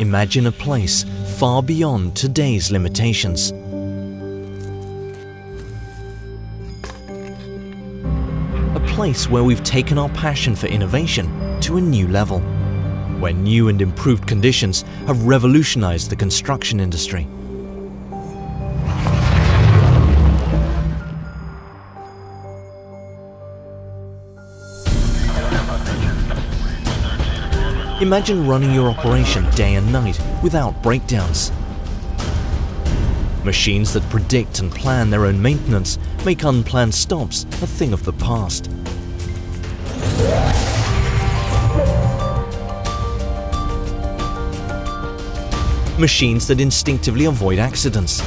Imagine a place far beyond today's limitations. A place where we've taken our passion for innovation to a new level, where new and improved conditions have revolutionized the construction industry. Imagine running your operation day and night without breakdowns. Machines that predict and plan their own maintenance make unplanned stops a thing of the past. Machines that instinctively avoid accidents.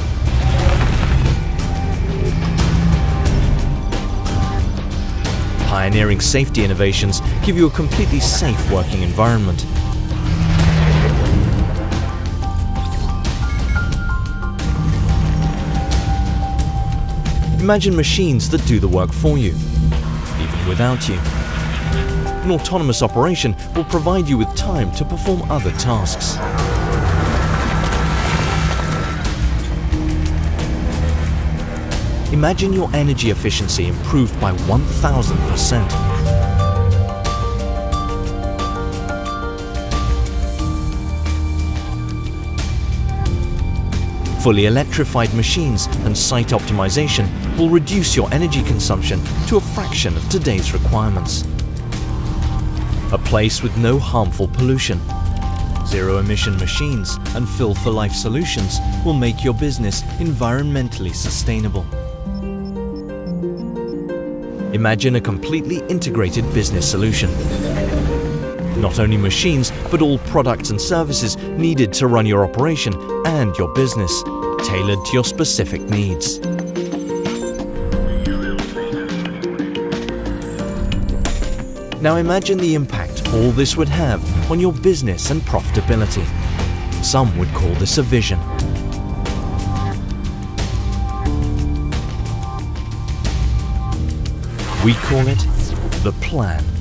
Pioneering safety innovations give you a completely safe working environment. Imagine machines that do the work for you, even without you. An autonomous operation will provide you with time to perform other tasks. Imagine your energy efficiency improved by 1000%. Fully electrified machines and site optimization will reduce your energy consumption to a fraction of today's requirements. A place with no harmful pollution. Zero emission machines and Fill for Life solutions will make your business environmentally sustainable. Imagine a completely integrated business solution. Not only machines, but all products and services needed to run your operation and your business, tailored to your specific needs. Now imagine the impact all this would have on your business and profitability. Some would call this a vision. We call it the plan.